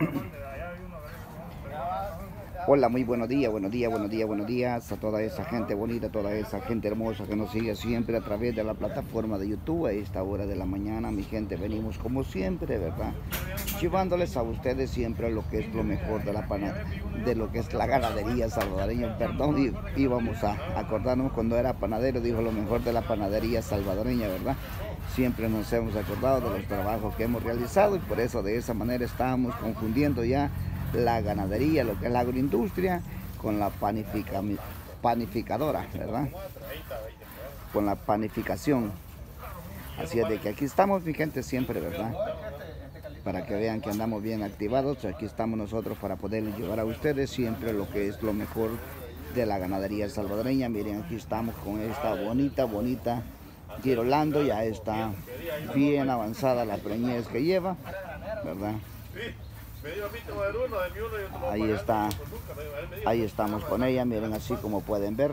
one that I Hola, muy buenos días, buenos días, buenos días, buenos días a toda esa gente bonita, toda esa gente hermosa que nos sigue siempre a través de la plataforma de YouTube a esta hora de la mañana. Mi gente, venimos como siempre, ¿verdad? Llevándoles a ustedes siempre lo que es lo mejor de la de lo que es la ganadería salvadoreña. Perdón, y íbamos a acordarnos cuando era panadero, dijo lo mejor de la panadería salvadoreña, ¿verdad? Siempre nos hemos acordado de los trabajos que hemos realizado y por eso de esa manera estábamos confundiendo ya la ganadería, lo que es la agroindustria, con la panificadora, ¿verdad? Con la panificación. Así es de que aquí estamos, mi gente, siempre, ¿verdad? Para que vean que andamos bien activados, aquí estamos nosotros para poder llevar a ustedes siempre lo que es lo mejor de la ganadería salvadoreña. Miren, aquí estamos con esta bonita, bonita girolando, ya está bien avanzada la preñez que lleva, ¿verdad? Ahí está, ahí estamos con ella, miren así como pueden ver,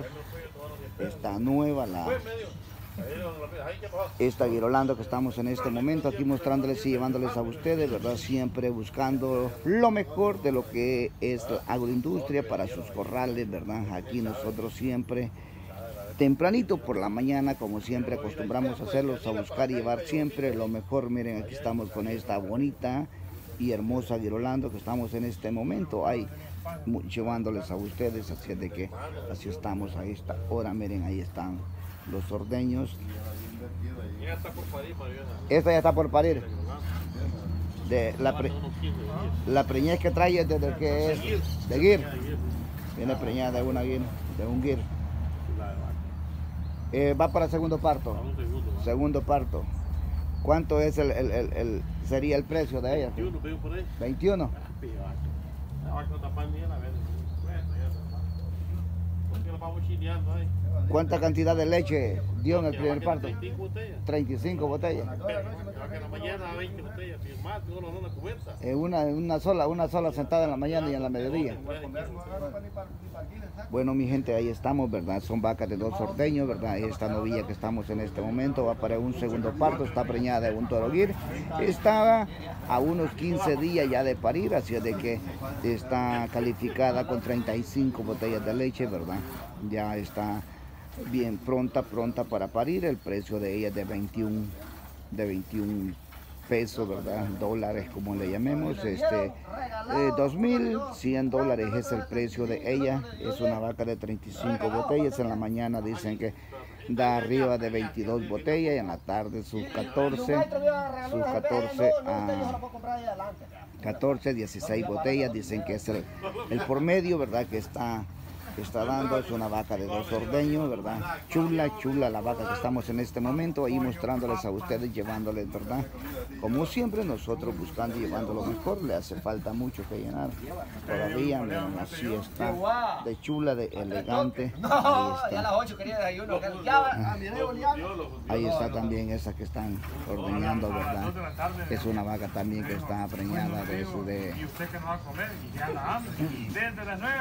está nueva la, esta Girolando que estamos en este momento aquí mostrándoles y llevándoles a ustedes, ¿verdad? Siempre buscando lo mejor de lo que es la agroindustria para sus corrales, ¿verdad? Aquí nosotros siempre tempranito por la mañana, como siempre acostumbramos a hacerlos, a buscar y llevar siempre lo mejor. Miren, aquí estamos con esta bonita y hermosa Girolando que estamos en este momento ahí llevándoles a ustedes, así de que así estamos a esta hora, miren ahí están los ordeños. Esta ya está por parir. De la, la preñez que trae es desde que es de guir. Viene preñada de una guir, de un guir. Eh, va para segundo parto. Segundo parto. ¿Cuánto es el, el, el, sería el precio de ella? 21, por ahí. 21. ¿Cuánta cantidad de leche dio en el primer parto? 35 botellas. 35 botellas. En la mañana 20 botellas, más, una cubierta. Una, sola, una sola sentada en la mañana y en la mediodía. Bueno, mi gente, ahí estamos, ¿verdad? Son vacas de dos ordeños, ¿verdad? Esta novilla que estamos en este momento va para un segundo parto, está preñada de un toroguir. Estaba a unos 15 días ya de parir, así de que está calificada con 35 botellas de leche, ¿verdad? Ya está bien pronta, pronta para parir. El precio de ella es de 21, de 21 pesos, ¿verdad? Dólares, como le llamemos. Este, eh, 2.100 dólares es el precio de ella. Es una vaca de 35 botellas. En la mañana dicen que da arriba de 22 botellas y en la tarde sus 14, sus 14 a 14, 16 botellas. Dicen que es el, el por medio, ¿verdad? Que está está dando. Es una vaca de dos ordeños, ¿verdad? Chula, chula la vaca que estamos en este momento, ahí mostrándoles a ustedes, llevándoles, ¿verdad? Como siempre, nosotros buscando y llevando lo mejor, le hace falta mucho que llenar. Todavía, miren, así está, de chula, de elegante. Ahí está. también esa que están ordeñando, ¿verdad? Es una vaca también que está preñada de eso de... ¿Y usted que no va a comer? Desde las 9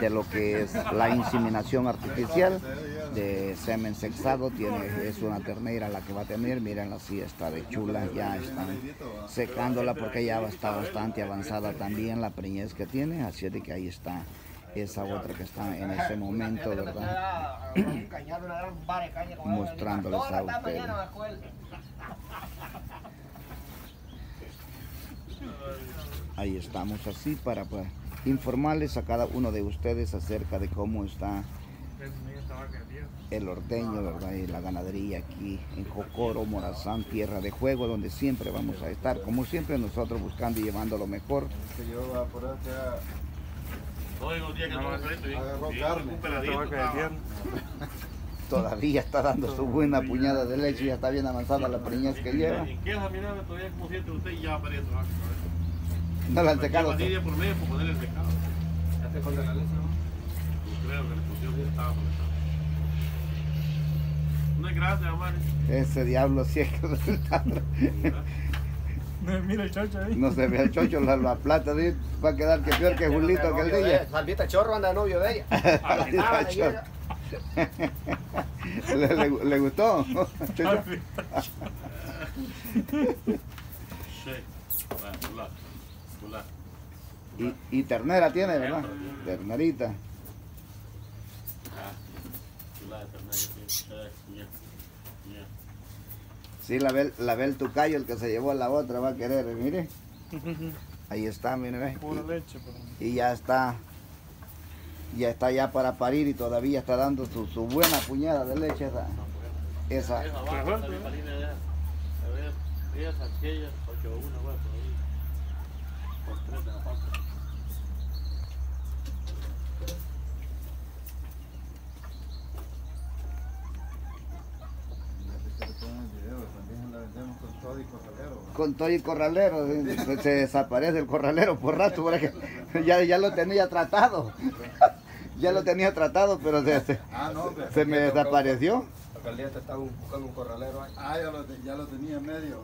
de lo que es la inseminación artificial de semen sexado. Tiene, es una ternera la que va a tener. Miren así está de chula. Ya están secándola porque ya está bastante avanzada también la preñez que tiene. Así es de que ahí está esa otra que está en ese momento, ¿verdad? Mostrándoles a ustedes. Ahí estamos así para pues, informarles a cada uno de ustedes acerca de cómo está el ordeño, ¿verdad? Y la ganadería aquí en Jocoro, Morazán, Tierra de Juego, donde siempre vamos a estar, como siempre nosotros buscando y llevando lo mejor. Todavía está dando su buena puñada de leche y ya está bien avanzada la preñez que lleva. No la han secado. día por medio por poner el secado. ¿Ya te falta la leche, no? Creo que le pusieron estaba No es gracia, Omar. Ese diablo sí es que resulta. Mira el chocho ahí. No se ve el chocho, la, la plata de, va a quedar que peor que Julito que el día. Salvita Chorro anda novio de ella. Salvita Chorro. ¿Le, le, le gustó? Chocho. Sí. Bueno, Y, y ternera tiene, ¿verdad? Ternerita. Sí, la ve, la ve el tucayo, el que se llevó a la otra, va a querer, mire. Ahí está, mire. ve. Pura leche. pero- Y ya está, ya está ya para parir y todavía está dando su, su buena puñada de leche esa. esa. Esa Con todo y corralero, se, se desaparece el corralero por rato, porque ya, ya lo tenía tratado. Ya lo tenía tratado, pero se, se- Ah, no, se me desapareció. Porque el día te estaba buscando un corralero ahí. Ah, ya lo, te- ya lo tenía medio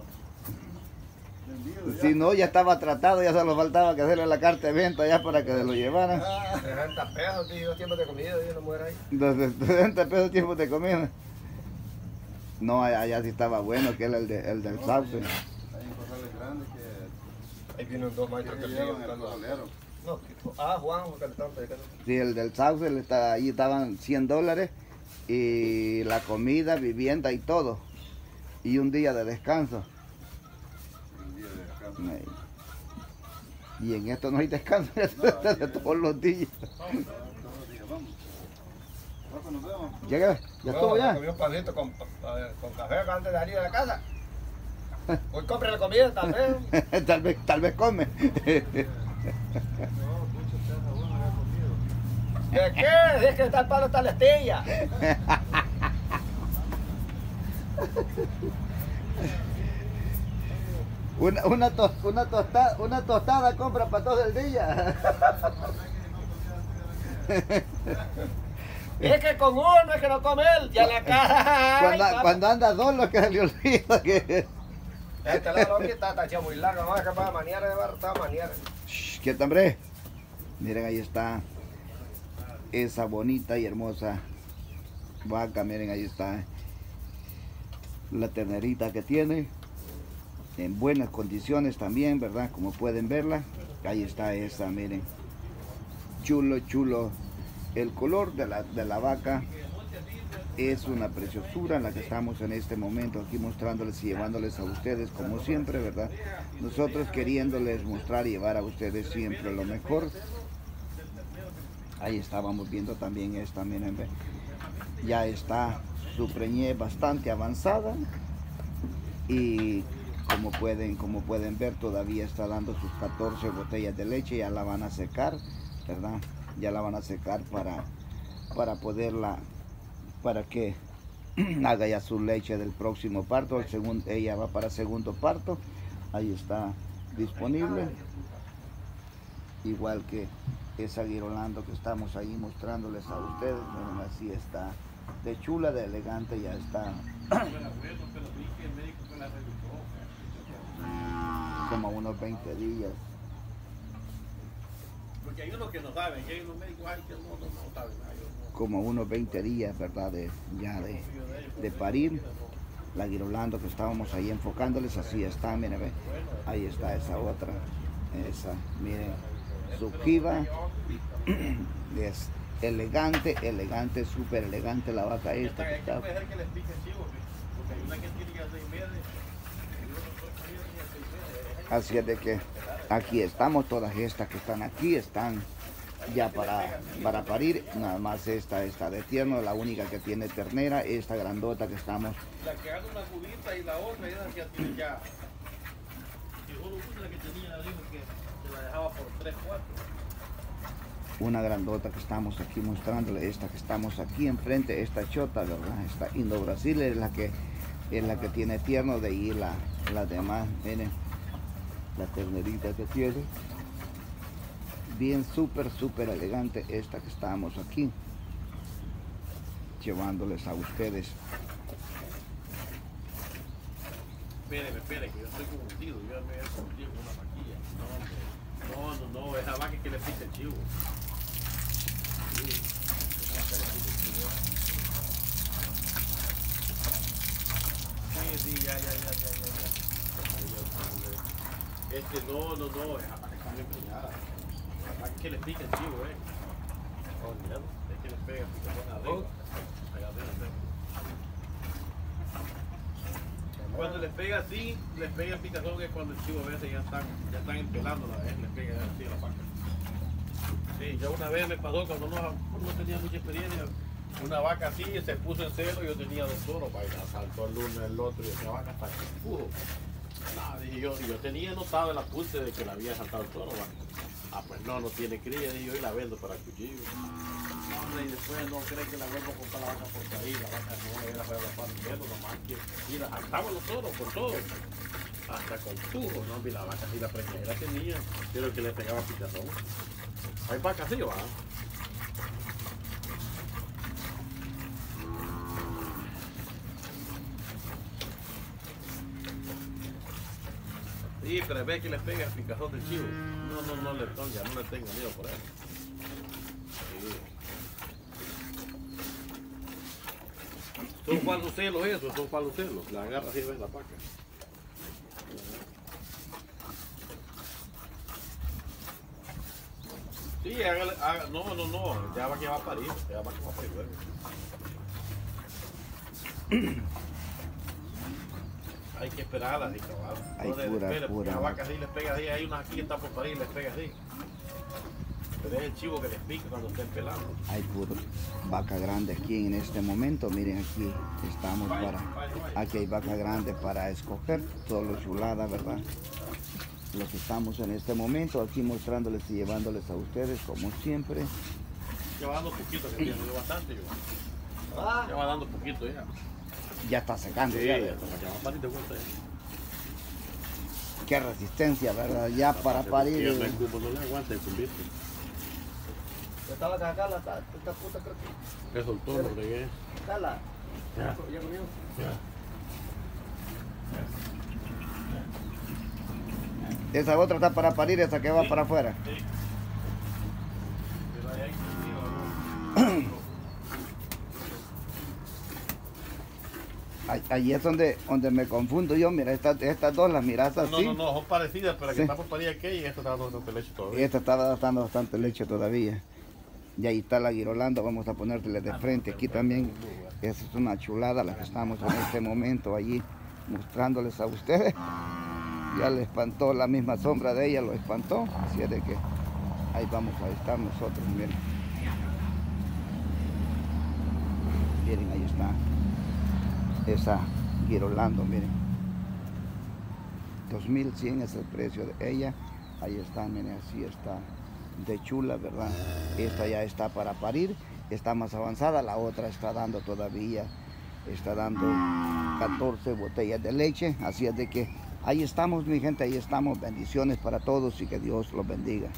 Si no, ya estaba tratado, ya solo faltaba que hacerle la carta de venta ya para que se lo llevaran. Ah, 60 pesos, tío, tiempo de comida y una mujer ahí. Entonces, 60 pesos tiempo de comida. No, allá, allá sí estaba bueno, que era el, de- el del sauce. hay corrales grandes que, Ahí vienen dos maestros que que llevan el corralero. No, ah, Juan, porque le estaban predicando. Sí, el del sauce, está, ahí estaban 100 dólares y la comida, vivienda y todo. Y un día de descanso. Un día de descanso. Y en esto no hay descanso, de todos los días. Todos los días. Llega, ya estuvo ya. Comí un pancito con, con café antes de salir de la casa. Hoy compre la comida, tal vez. tal vez, tal vez come. ¿De qué? Es que está el palo, está la. Una, una, tos- una, tostada, una tostada compra para todo el día. Es que con uno es que no come él. Ya la Cuando, anda solo que se le olvida que... Este lado aquí está tacha muy larga, no es que para maniar de barro, está maniar. Shh, ¿Qué hambre? Miren, ahí está esa bonita y hermosa vaca. Miren, ahí está la ternerita que tiene. En buenas condiciones también, ¿verdad? Como pueden verla. Ahí está esa, miren. Chulo, chulo. El color de la, de la vaca es una preciosura la que estamos en este momento aquí mostrándoles y llevándoles a ustedes como siempre, ¿verdad? Nosotros queriéndoles mostrar y llevar a ustedes siempre lo mejor. Ahí estábamos viendo también esta, miren, ya está su preñez bastante avanzada y como pueden, como pueden ver todavía está dando sus 14 botellas de leche, ya la van a secar, ¿verdad? Ya la van a secar para, para poderla para que haga ya su leche del próximo parto. El segun- ella va para segundo parto. Ahí está disponible. Igual que esa guirolando que estamos ahí mostrándoles a ustedes. Miren, así está. De chula, de elegante, ya está. Como unos 20 días. Porque hay unos que no saben, hay unos médicos ay, que no, no, no saben. no- Como unos 20 días, ¿verdad? De, ya de, de parir. La guirolando que estábamos ahí enfocándoles, así está, miren, ve. ahí está esa otra, esa, miren, su kiva, es elegante, elegante, súper elegante la vaca esta que Hay que está. puede ser que les pique chivo, porque hay una que tiene ya seis meses, y otros dos que tienen ya seis meses. Así es de que aquí estamos, todas estas que están aquí están ya para, para parir, nada más esta está de tierno, la única que tiene ternera, esta grandota que estamos La que haga una cubita y la otra, esa que tiene ya. Una que tenía, dijo que la dejaba por una grandota que estamos aquí mostrándole, esta que estamos aquí enfrente, esta chota, ¿verdad? Esta Indo Brasil es la que es la que tiene tierno de ahí la, las demás, miren, la ternerita que tiene. Bien, súper, súper elegante esta que estamos aquí llevándoles a ustedes. Espéreme, espere, que yo estoy confundido. Yo me he confundido con una vaquilla. No, no, no, no, esa vaca es que le pica el chivo. Sí, sí, ya, ya, ya, ya, ya. ya. Ahí ya está, ya. Este, no, no, no, esa vaca está bien preñada. La vaca que le pica el chivo, eh. Oh, miedo. Es que le pega arriba. Allá arriba, arriba. Cuando les pega así, les pega el picazón que cuando el chivo a veces ya están, ya están empelándola, ¿eh? les pega así a la vaca. Sí, yo una vez me pasó cuando no, no tenía mucha experiencia, una vaca así se puso en celo, yo tenía dos toros, para saltó el uno el otro y esa vaca hasta que pudo. Nada, dije yo, y yo tenía notado el apunte de que la había saltado el toro. Ah, pues no, no tiene cría, dije yo, y la vendo para cuchillo. No, y después no cree que la vuelvo a comprar la vaca por ahí, la vaca no era para la invierno, nomás que, y la los toros por todo. Hasta con tubo, no, y la vaca sí la preñera tenía, pero que le pegaba picazón. Hay vacas así, va. Sí, pero ve que le pega el picazón del chivo. No, no, no le ya no le tengo miedo por. Sí. Son falsos celos eso, son falsos celos. La agarra así, ves la paca. Sí, hágale, no, no, no, ya va que va a parir, ya va que va a parir. Hay que esperarla, así, cabal. Ay, No le pura, espere, porque pura. La vaca así les pega así, hay unas aquí que están por parir y les pega así. Pero es el chivo que les pica cuando estén pelando. Hay puro vaca grande aquí en este momento. Miren, aquí estamos para. Aquí hay vaca grande para escoger. Todo lo chulada, ¿verdad? Lo que estamos en este momento aquí mostrándoles y llevándoles a ustedes, como siempre. Ya va dando poquito, que tiene yo bastante yo. Ya va dando poquito ya. Ya está secando. Sí, ya, ya, ya parir vuelta ya. Qué resistencia, ¿verdad? Ya para parir. Yo no, eh, el cubo no le aguanta el cumbito. Está la cacala, esta esta puta creo que. Que soltó, lo regué. Cala. Ya. Ya comió. Esa otra está para parir, esa que va para afuera. Sí. Ahí, ahí es donde, donde me confundo yo. Mira, estas, estas dos las miras así. No, no, no, son parecidas, pero la Sí. que está por parir aquella y esta está dando leche Y todavía. esta está dando bastante leche todavía. Y ahí está la guirolanda, vamos a ponértela de frente. Aquí también, esa es una chulada la que estamos en este momento allí mostrándoles a ustedes. Ya le espantó la misma sombra de ella, lo espantó. Así es de que ahí vamos a estar nosotros, miren. Miren, ahí está. Esa guirolando, miren. 2100 es el precio de ella. Ahí está, miren, así está de chula, ¿verdad? Esta ya está para parir, está más avanzada, la otra está dando todavía, está dando 14 botellas de leche, así es de que ahí estamos, mi gente, ahí estamos, bendiciones para todos y que Dios los bendiga.